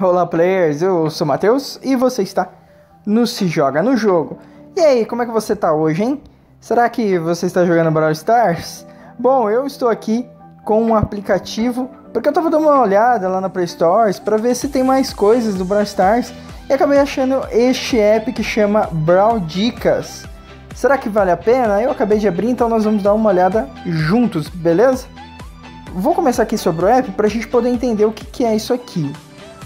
Olá, players! Eu sou o Matheus e você está no Se Joga no Jogo. E aí, como é que você tá hoje, hein? Será que você está jogando Brawl Stars? Bom, eu estou aqui com um aplicativo porque eu tava dando uma olhada lá na Play Stores para ver se tem mais coisas do Brawl Stars e acabei achando este app que chama Brawl Dicas. Será que vale a pena? Eu acabei de abrir, então nós vamos dar uma olhada juntos, beleza? Vou começar aqui sobre o app para a gente poder entender o que, que é isso aqui.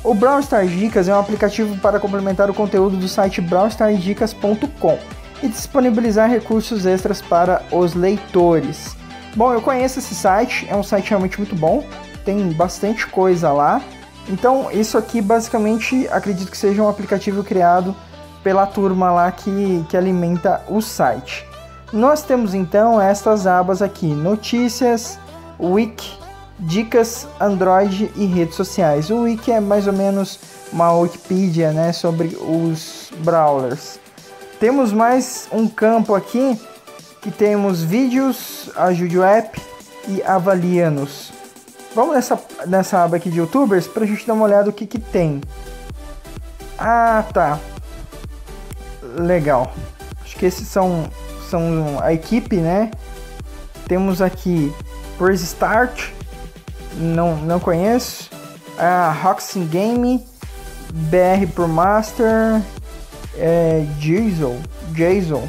O Brawl Stars Dicas é um aplicativo para complementar o conteúdo do site brawlstarsdicas.com e disponibilizar recursos extras para os leitores. Bom, eu conheço esse site, é um site realmente muito bom, tem bastante coisa lá. Então, isso aqui basicamente acredito que seja um aplicativo criado pela turma lá que, que alimenta o site. Nós temos então estas abas aqui: Notícias, Wiki, Dicas, Android e redes sociais. O Wiki é mais ou menos uma Wikipedia né, sobre os brawlers. Temos mais um campo aqui que temos vídeos, ajude o app e avalia-nos. Vamos nessa, nessa aba aqui de youtubers para a gente dar uma olhada o que, que tem. Ah, tá. Legal. Acho que esses são, são a equipe, né? Temos aqui Praise Start, não, não conheço. A Roxy Game, BR Pro Master, é, Jason, Jason,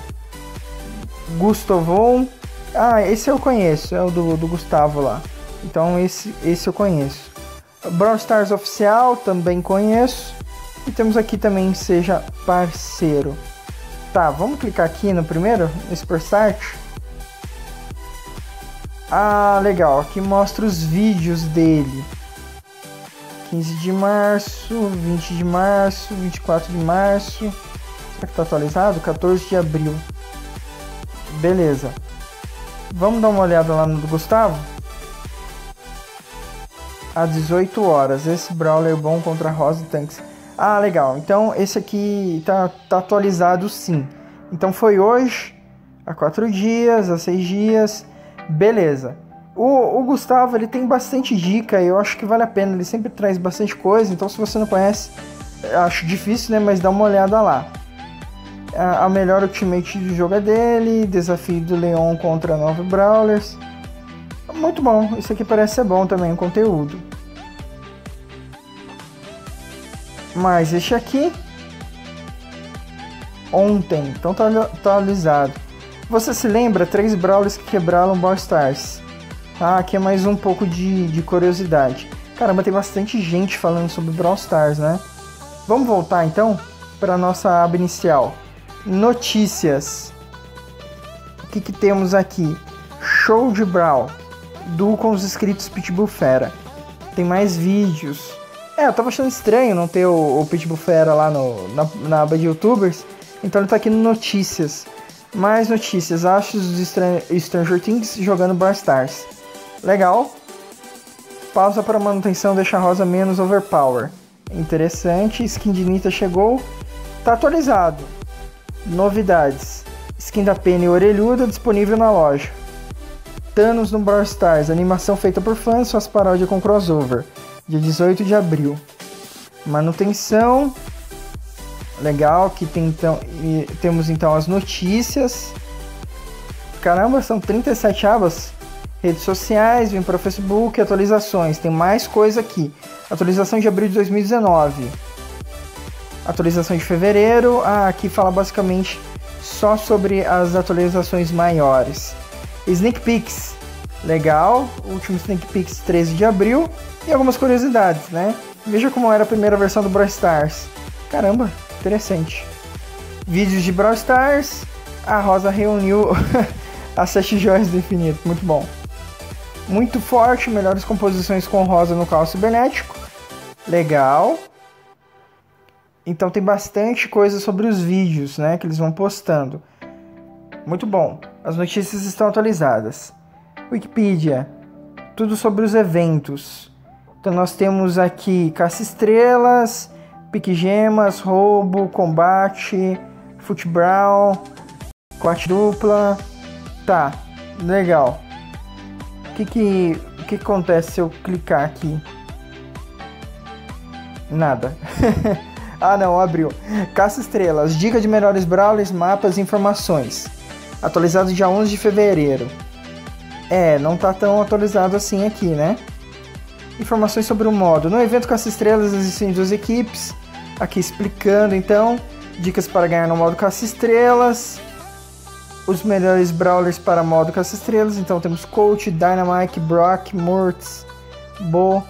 Gustavon. Ah, esse eu conheço, é o do, do Gustavo lá. Então esse, esse eu conheço. Brawl Stars oficial também conheço. E temos aqui também seja parceiro. Tá, vamos clicar aqui no primeiro, Super Start. Ah, legal, aqui mostra os vídeos dele. 15 de março, 20 de março, 24 de março. Será que tá atualizado? 14 de abril. Beleza. Vamos dar uma olhada lá no do Gustavo? a 18 horas. Esse Brawler bom contra Rosa Tanks. Ah, legal. Então esse aqui tá, tá atualizado sim. Então foi hoje, há 4 dias, há 6 dias. Beleza. O, o, Gustavo ele tem bastante dica e eu acho que vale a pena. Ele sempre traz bastante coisa. Então se você não conhece, acho difícil, né? Mas dá uma olhada lá. A, a melhor ultimate do jogo é dele. Desafio do Leon contra 9 Brawlers. Muito bom. Isso aqui parece ser bom também, o conteúdo. Mas este aqui ontem, então tá atualizado. Você se lembra três brawlers que quebraram Brawl Stars? Ah, aqui é mais um pouco de, de curiosidade. Caramba, tem bastante gente falando sobre Brawl Stars, né? Vamos voltar então para nossa aba inicial. Notícias. O que, que temos aqui? Show de Brawl. Duo com os inscritos Pitbull Fera. Tem mais vídeos. É, eu tava achando estranho não ter o, o Pitbull Fera lá no, na, na aba de youtubers. Então ele tá aqui no Notícias. Mais notícias. Astros de Stranger Things jogando Bar Stars. Legal. Pausa para manutenção deixa a rosa menos overpower. Interessante. Skin de Nita chegou. Tá atualizado. Novidades. Skin da Penny Orelhuda disponível na loja. Thanos no Brawl Stars. Animação feita por fãs, suas paródias com crossover dia 18 de abril. Manutenção. Legal, que tem então, temos então as notícias. Caramba, são 37 abas. Redes sociais, vem para o Facebook, atualizações. Tem mais coisa aqui. Atualização de abril de 2019. Atualização de fevereiro. Ah, aqui fala basicamente só sobre as atualizações maiores. Sneak Peeks. Legal. Último Sneak Peeks 13 de abril e algumas curiosidades, né? Veja como era a primeira versão do Brawl Stars. Caramba, interessante. Vídeos de Brawl Stars. A Rosa reuniu as sete joias do infinito. Muito bom. Muito forte, melhores composições com Rosa no caos cibernético. Legal. Então tem bastante coisa sobre os vídeos, né, que eles vão postando. Muito bom. As notícias estão atualizadas. Wikipedia, tudo sobre os eventos. Então nós temos aqui caça-estrelas, pique-gemas, roubo, combate, futebol, corte dupla. Tá, legal. O que que, que acontece se eu clicar aqui? Nada. ah não, abriu. Caça Estrelas, dica de melhores brawlers, mapas e informações. Atualizado dia 11 de fevereiro. É, não tá tão atualizado assim aqui, né? Informações sobre o modo. No evento Caça Estrelas existem duas equipes. Aqui explicando então. Dicas para ganhar no modo Caça Estrelas. Os melhores brawlers para modo Caça Estrelas. Então temos Coach, Dynamite, Brock, Mortis, Bo.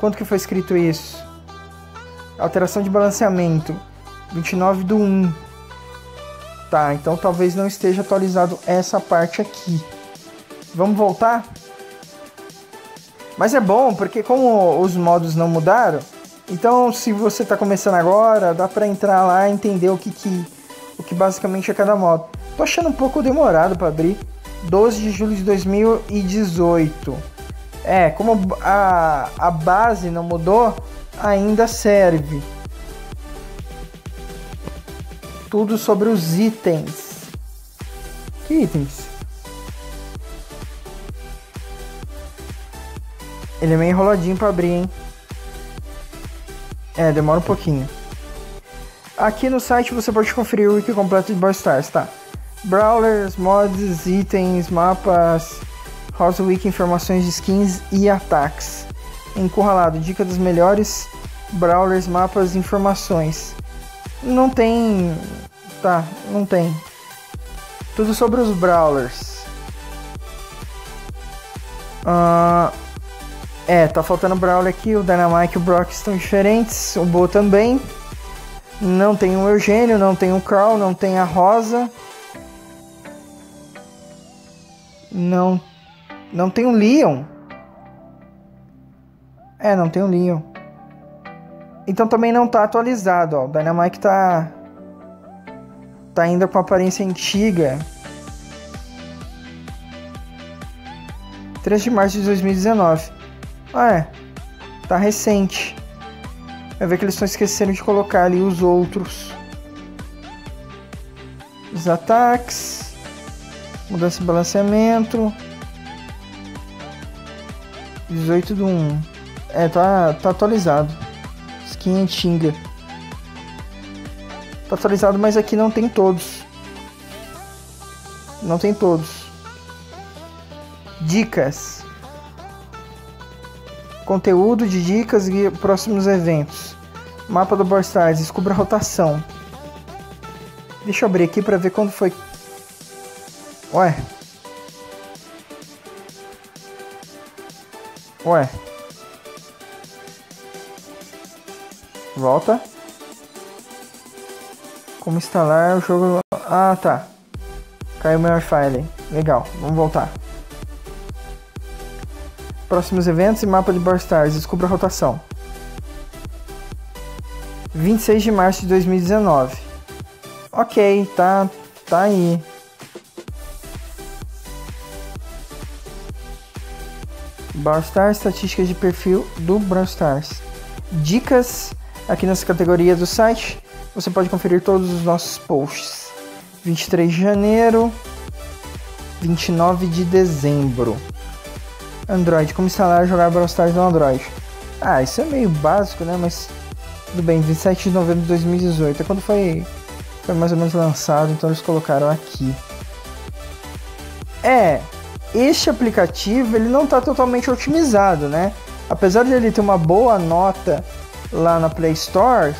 Quanto que foi escrito isso? Alteração de balanceamento. 29 do 1. Tá, então talvez não esteja atualizado essa parte aqui. Vamos voltar? Mas é bom, porque como os modos não mudaram, então se você está começando agora, dá para entrar lá e entender o que, que, o que basicamente é cada modo. Tô achando um pouco demorado para abrir. 12 de julho de 2018. É, como a, a base não mudou, ainda serve. Tudo sobre os itens. Que itens? Ele é meio enroladinho para abrir, hein? É, demora um pouquinho. Aqui no site você pode conferir o wiki completo de Boy Stars, tá? Brawlers, mods, itens, mapas, House Week, informações de skins e ataques. Encurralado, dica dos melhores Brawlers, mapas, informações. Não tem. Tá, não tem. Tudo sobre os Brawlers. Uh, é, tá faltando o Brawler aqui, o Dynamite e o Brock estão diferentes, o Bo também. Não tem o Eugênio, não tem o Carl, não tem a Rosa. Não, não tem o Leon. É, não tem o Leon. Então também não tá atualizado, ó. O Dynamite tá tá ainda com aparência antiga. 3 de março de 2019. Ah, é. Tá recente. Vai ver que eles estão esquecendo de colocar ali os outros. Os ataques. Mudança de balanceamento. 18 do 1. É, tá, tá atualizado. Skin antiga. Tá atualizado, mas aqui não tem todos. Não tem todos. Dicas. Conteúdo de dicas e próximos eventos. Mapa do Stars, descubra a rotação. Deixa eu abrir aqui para ver quando foi. Ué. Ué. Volta. Como instalar o jogo. Ah, tá. Caiu meu file. Legal, vamos voltar. Próximos eventos e mapa de Bar Stars. Descubra a rotação. 26 de março de 2019. Ok, tá, tá aí. Brawl Stars, estatísticas de perfil do Brawl Stars. Dicas aqui nessa categoria do site. Você pode conferir todos os nossos posts. 23 de janeiro, 29 de dezembro. Android, como instalar e jogar Brawl Stars no Android. Ah, isso é meio básico, né? Mas tudo bem, 27 de novembro de 2018 é quando foi, foi mais ou menos lançado, então eles colocaram aqui. É, este aplicativo ele não está totalmente otimizado, né? Apesar de ele ter uma boa nota lá na Play Store,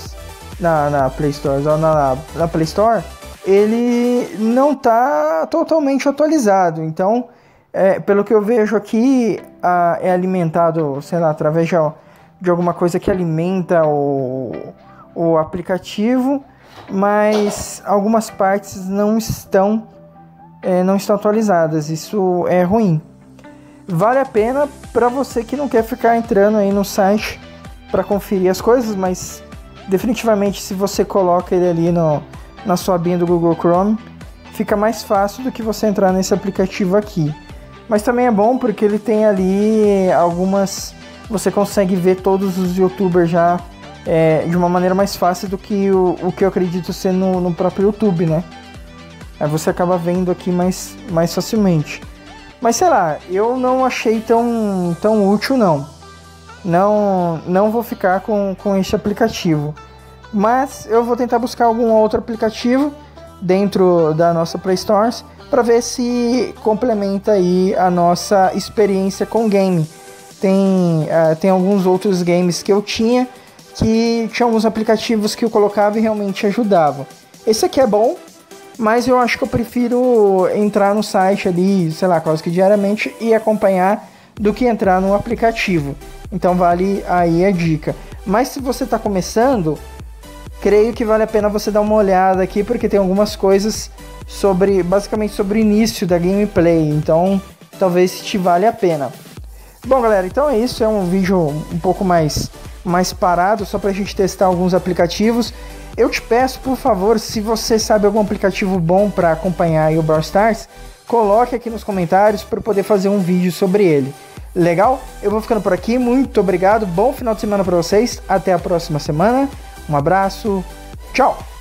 na, na Play Store, na, na, Play Store, ele não está totalmente atualizado. Então, é, pelo que eu vejo aqui, a, é alimentado, sei lá, através de, de alguma coisa que alimenta o, o aplicativo, mas algumas partes não estão é, não estão atualizadas. Isso é ruim. Vale a pena para você que não quer ficar entrando aí no site para conferir as coisas, mas definitivamente se você coloca ele ali no, na sua abinha do Google Chrome, fica mais fácil do que você entrar nesse aplicativo aqui. Mas também é bom porque ele tem ali algumas. Você consegue ver todos os youtubers já é, de uma maneira mais fácil do que o, o que eu acredito ser no, no próprio YouTube, né? Aí você acaba vendo aqui mais, mais facilmente. Mas sei lá, eu não achei tão, tão útil não. não, não vou ficar com, com este aplicativo. Mas eu vou tentar buscar algum outro aplicativo dentro da nossa Play Store para ver se complementa aí a nossa experiência com game. Tem, uh, tem alguns outros games que eu tinha que tinha alguns aplicativos que eu colocava e realmente ajudavam. Esse aqui é bom, mas eu acho que eu prefiro entrar no site ali, sei lá, quase que diariamente e acompanhar do que entrar no aplicativo. Então vale aí a dica. Mas se você está começando, creio que vale a pena você dar uma olhada aqui porque tem algumas coisas sobre, basicamente sobre o início da gameplay. Então talvez te vale a pena. Bom, galera, então é isso. É um vídeo um pouco mais mais parado só para a gente testar alguns aplicativos. Eu te peço, por favor, se você sabe algum aplicativo bom para acompanhar o Brawl Stars, coloque aqui nos comentários para poder fazer um vídeo sobre ele. Legal? Eu vou ficando por aqui. Muito obrigado. Bom final de semana para vocês. Até a próxima semana. Um abraço. Tchau.